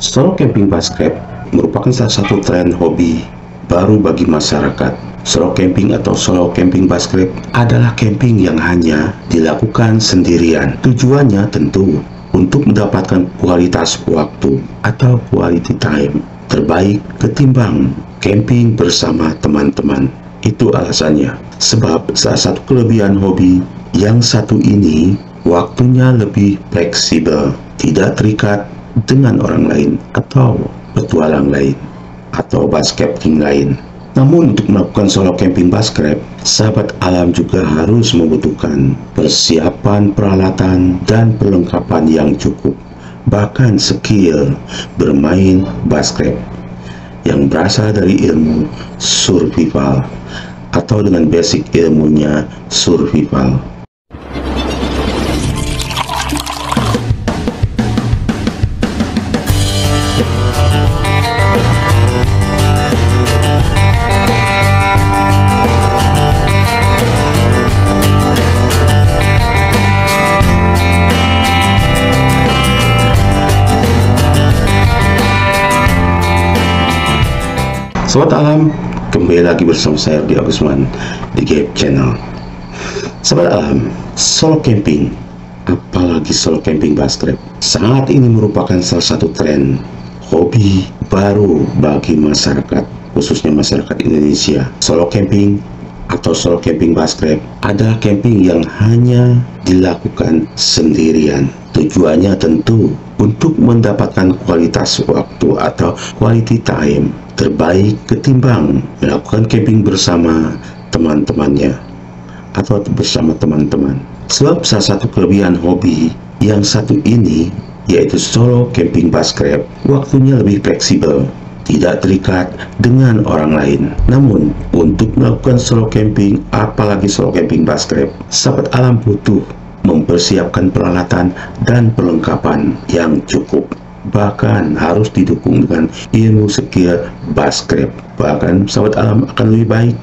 Solo camping basket merupakan salah satu tren hobi baru bagi masyarakat. Solo camping atau solo camping basket adalah camping yang hanya dilakukan sendirian. Tujuannya tentu untuk mendapatkan kualitas waktu atau quality time terbaik ketimbang camping bersama teman-teman. Itu alasannya. Sebab salah satu kelebihan hobi yang satu ini waktunya lebih fleksibel, tidak terikat dengan orang lain atau petualang lain atau basketing lain. Namun untuk melakukan solo camping basket, sahabat alam juga harus membutuhkan persiapan peralatan dan perlengkapan yang cukup, bahkan skill bermain basket yang berasal dari ilmu survival atau dengan basic ilmunya survival. Sobat Alam, kembali lagi bersama saya di Agusman di Gap Channel. Sobat Alam, solo camping, apalagi solo camping basket, saat ini merupakan salah satu tren hobi baru bagi masyarakat, khususnya masyarakat Indonesia. Solo camping atau solo camping basket adalah camping yang hanya dilakukan sendirian. Tujuannya tentu untuk mendapatkan kualitas waktu atau quality time terbaik ketimbang melakukan camping bersama teman-temannya atau bersama teman-teman. Sebab salah satu kelebihan hobi yang satu ini yaitu solo camping basket waktunya lebih fleksibel tidak terikat dengan orang lain. Namun, untuk melakukan solo camping, apalagi solo camping basket, sahabat alam butuh mempersiapkan peralatan dan perlengkapan yang cukup. Bahkan harus didukung dengan ilmu skill basket. Bahkan pesawat alam akan lebih baik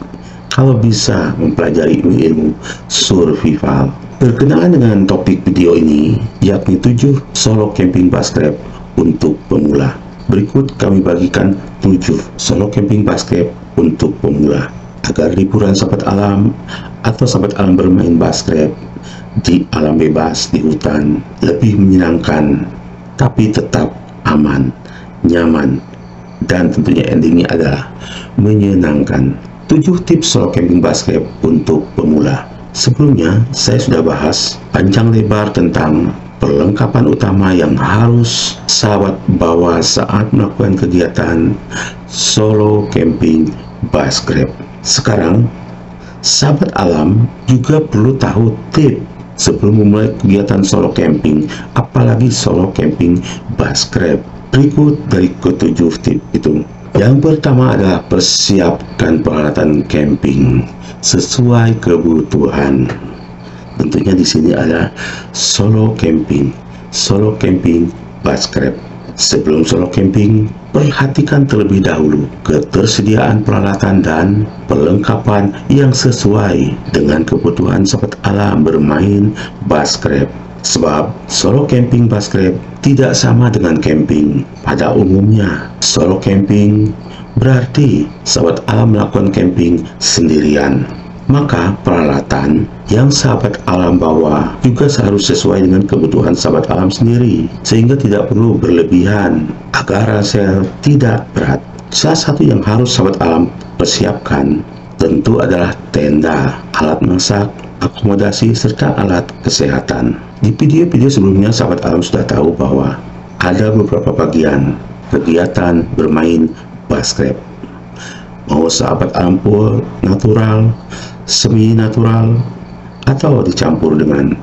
kalau bisa mempelajari ilmu survival. Berkenaan dengan topik video ini yakni 7 solo camping basket untuk pemula berikut kami bagikan 7 solo camping basket untuk pemula agar liburan sahabat alam atau sahabat alam bermain basket di alam bebas di hutan lebih menyenangkan tapi tetap aman, nyaman, dan tentunya endingnya adalah menyenangkan. 7 tips solo camping basket untuk pemula. Sebelumnya, saya sudah bahas panjang lebar tentang perlengkapan utama yang harus sahabat bawa saat melakukan kegiatan solo camping basket. Sekarang, sahabat alam juga perlu tahu tips sebelum memulai kegiatan solo camping, apalagi solo camping basket. Berikut dari ketujuh tip itu. Yang pertama adalah persiapkan peralatan camping sesuai kebutuhan. Tentunya di sini ada solo camping, solo camping basket. Sebelum solo camping, perhatikan terlebih dahulu ketersediaan peralatan dan perlengkapan yang sesuai dengan kebutuhan sobat alam bermain basket. Sebab solo camping basket tidak sama dengan camping. Pada umumnya, solo camping berarti sahabat alam melakukan camping sendirian maka peralatan yang sahabat alam bawa juga harus sesuai dengan kebutuhan sahabat alam sendiri sehingga tidak perlu berlebihan. Agar hasil tidak berat salah satu yang harus sahabat alam persiapkan tentu adalah tenda, alat masak, akomodasi, serta alat kesehatan. Di video-video sebelumnya sahabat alam sudah tahu bahwa ada beberapa bagian kegiatan bermain basket. Mau sahabat ampul natural semi natural atau dicampur dengan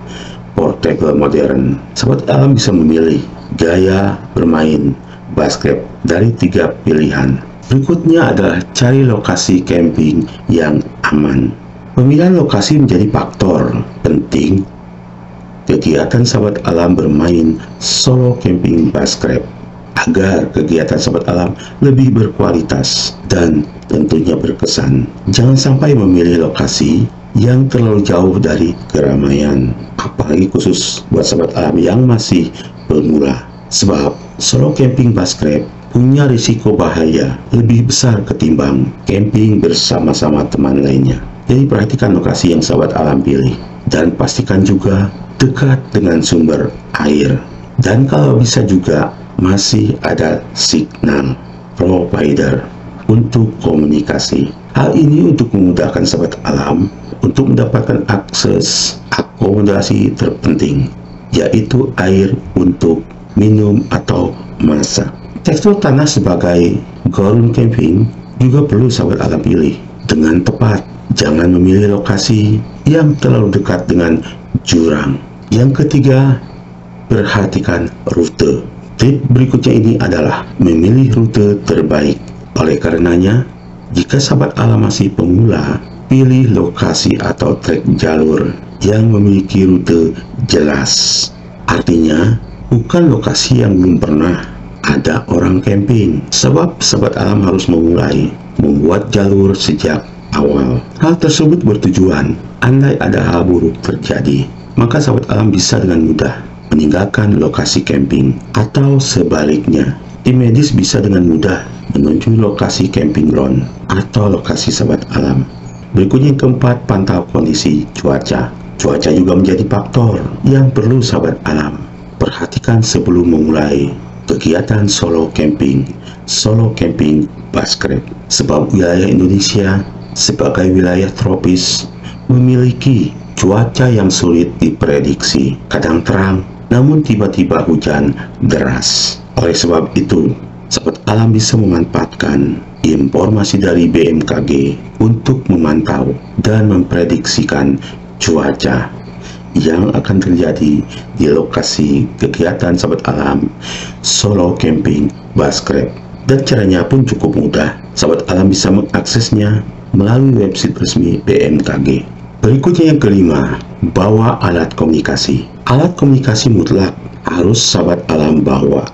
portable modern. Sobat alam bisa memilih gaya bermain basket dari tiga pilihan. Berikutnya adalah cari lokasi camping yang aman. Pemilihan lokasi menjadi faktor penting kegiatan sahabat alam bermain solo camping basket agar kegiatan sahabat alam lebih berkualitas dan tentunya berkesan. Jangan sampai memilih lokasi yang terlalu jauh dari keramaian, apalagi khusus buat sahabat alam yang masih pemula. Sebab solo camping baskrep punya risiko bahaya lebih besar ketimbang camping bersama-sama teman lainnya. Jadi perhatikan lokasi yang sahabat alam pilih dan pastikan juga dekat dengan sumber air. Dan kalau bisa juga masih ada signal provider untuk komunikasi. Hal ini untuk memudahkan sahabat alam untuk mendapatkan akses akomodasi terpenting, yaitu air untuk minum atau masak. Tekstur tanah sebagai ground camping juga perlu sahabat alam pilih dengan tepat. Jangan memilih lokasi yang terlalu dekat dengan jurang. Yang ketiga, perhatikan rute. Tip berikutnya ini adalah memilih rute terbaik. Oleh karenanya, jika sahabat alam masih pemula, pilih lokasi atau trek jalur yang memiliki rute jelas. Artinya, bukan lokasi yang belum pernah ada orang camping. Sebab sahabat alam harus memulai membuat jalur sejak awal. Hal tersebut bertujuan, andai ada hal buruk terjadi, maka sahabat alam bisa dengan mudah meninggalkan lokasi camping atau sebaliknya. Tim medis bisa dengan mudah menuju lokasi camping ground atau lokasi sahabat alam. Berikutnya yang keempat, pantau kondisi cuaca. Cuaca juga menjadi faktor yang perlu sahabat alam. Perhatikan sebelum memulai kegiatan solo camping, solo camping baskrep. Sebab wilayah Indonesia sebagai wilayah tropis memiliki cuaca yang sulit diprediksi. Kadang terang, namun tiba-tiba hujan deras. Oleh sebab itu, sahabat alam bisa memanfaatkan informasi dari BMKG untuk memantau dan memprediksikan cuaca yang akan terjadi di lokasi kegiatan sahabat alam solo camping baskrep dan caranya pun cukup mudah. Sahabat alam bisa mengaksesnya melalui website resmi BMKG berikutnya yang kelima bawa alat komunikasi. Alat komunikasi mutlak harus sahabat alam bawa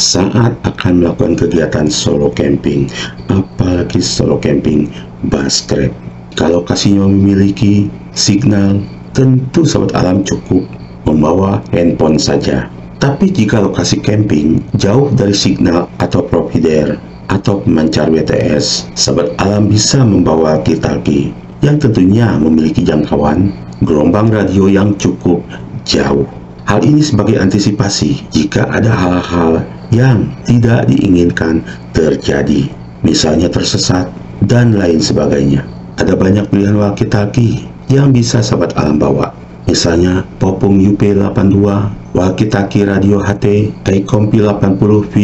saat akan melakukan kegiatan solo camping apalagi solo camping baskrep kalau kasihnya memiliki signal tentu sahabat alam cukup membawa handphone saja. Tapi jika lokasi camping jauh dari signal atau provider atau pemancar WTS, sahabat alam bisa membawa kitaki yang tentunya memiliki jangkauan gelombang radio yang cukup jauh. Hal ini sebagai antisipasi jika ada hal-hal yang tidak diinginkan terjadi, misalnya tersesat dan lain sebagainya. Ada banyak pilihan walkie-talkie yang bisa sahabat alam bawa. Misalnya Popung UP82, Walkie-Talkie Radio HT, Taikom P80V,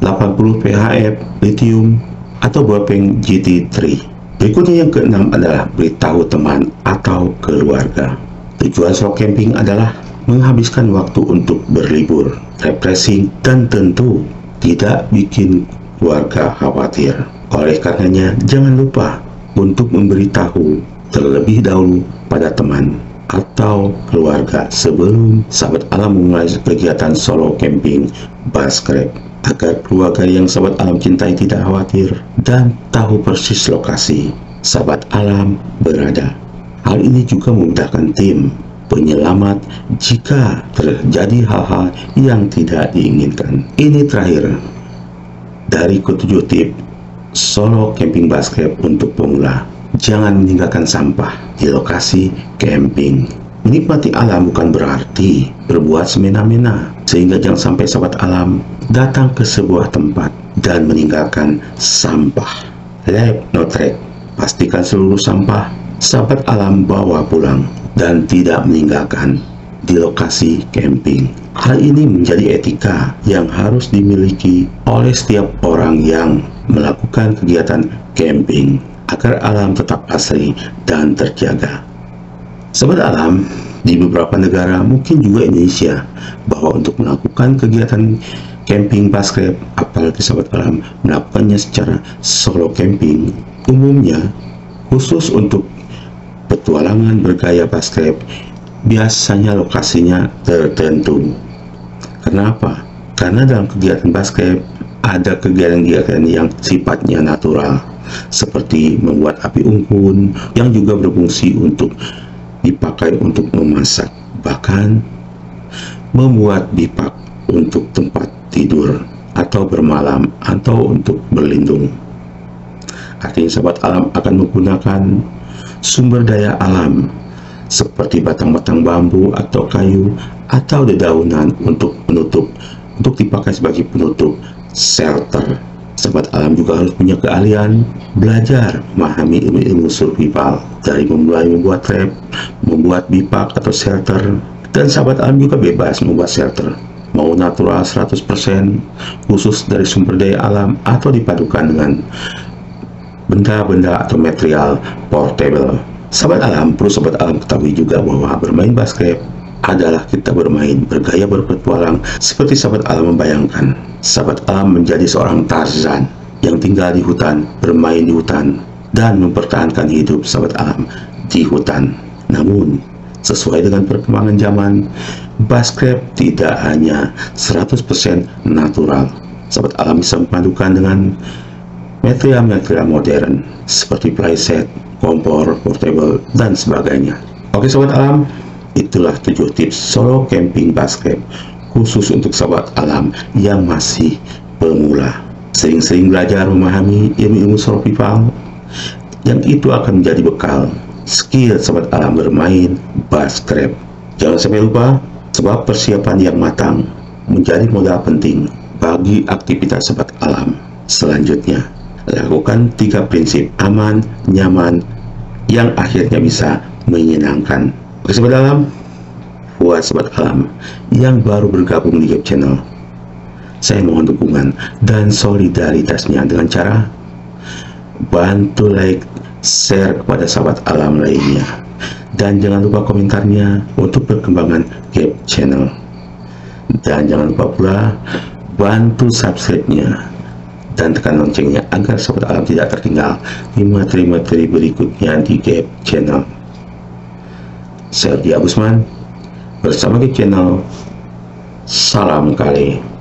80 PHF, Lithium, atau Bopeng GT3. Berikutnya yang keenam adalah beritahu teman atau keluarga. Tujuan slow camping adalah menghabiskan waktu untuk berlibur, refreshing, dan tentu tidak bikin keluarga khawatir. Oleh karenanya, jangan lupa untuk memberitahu terlebih dahulu pada teman atau keluarga sebelum sahabat alam memulai kegiatan solo camping baskrep agar keluarga yang sahabat alam cintai tidak khawatir dan tahu persis lokasi sahabat alam berada. Hal ini juga memudahkan tim penyelamat jika terjadi hal-hal yang tidak diinginkan. Ini terakhir dari ketujuh tip solo camping basket untuk pemula. Jangan meninggalkan sampah di lokasi camping. Menikmati alam bukan berarti berbuat semena-mena, sehingga jangan sampai sahabat alam datang ke sebuah tempat dan meninggalkan sampah. Lab no track, pastikan seluruh sampah sahabat alam bawa pulang dan tidak meninggalkan di lokasi camping. Hal ini menjadi etika yang harus dimiliki oleh setiap orang yang melakukan kegiatan camping agar alam tetap asri dan terjaga. Sobat alam, di beberapa negara, mungkin juga Indonesia, bahwa untuk melakukan kegiatan camping basket, apalagi sobat alam, melakukannya secara solo camping, umumnya khusus untuk petualangan bergaya basket, biasanya lokasinya tertentu. Kenapa? Karena dalam kegiatan basket ada kegiatan-kegiatan yang sifatnya natural seperti membuat api unggun yang juga berfungsi untuk dipakai untuk memasak bahkan membuat bipak untuk tempat tidur atau bermalam atau untuk berlindung. Artinya sahabat alam akan menggunakan sumber daya alam seperti batang-batang bambu atau kayu atau dedaunan untuk menutup untuk dipakai sebagai penutup shelter. Sahabat alam juga harus punya keahlian belajar memahami ilmu-ilmu survival dari memulai membuat trap, membuat bipak atau shelter, dan sahabat alam juga bebas membuat shelter mau natural 100% khusus dari sumber daya alam atau dipadukan dengan benda-benda atau material portable. Sahabat alam, perlu sahabat alam ketahui juga bahwa bermain basket adalah kita bermain bergaya berpetualang seperti sahabat alam membayangkan. Sahabat alam menjadi seorang Tarzan yang tinggal di hutan, bermain di hutan, dan mempertahankan hidup sahabat alam di hutan. Namun, sesuai dengan perkembangan zaman, basket tidak hanya 100% natural. Sahabat alam bisa memadukan dengan material-material modern seperti playset, kompor, portable, dan sebagainya. Oke sobat alam, itulah 7 tips solo camping basket khusus untuk sahabat alam yang masih pemula. Sering-sering belajar memahami ilmu-ilmu survival yang itu akan menjadi bekal skill sobat alam bermain crab. Jangan sampai lupa, sebab persiapan yang matang menjadi modal penting bagi aktivitas sobat alam. Selanjutnya, lakukan tiga prinsip aman, nyaman, yang akhirnya bisa menyenangkan. Oke sobat alam, buat sobat alam yang baru bergabung di YouTube channel, saya mohon dukungan dan solidaritasnya dengan cara bantu like share kepada sahabat alam lainnya. Dan jangan lupa komentarnya untuk perkembangan Gap Channel. Dan jangan lupa pula bantu subscribe-nya dan tekan loncengnya agar sahabat alam tidak tertinggal di materi-materi berikutnya di Gap Channel. Saya Abusman bersama Gap Channel. Salam kali.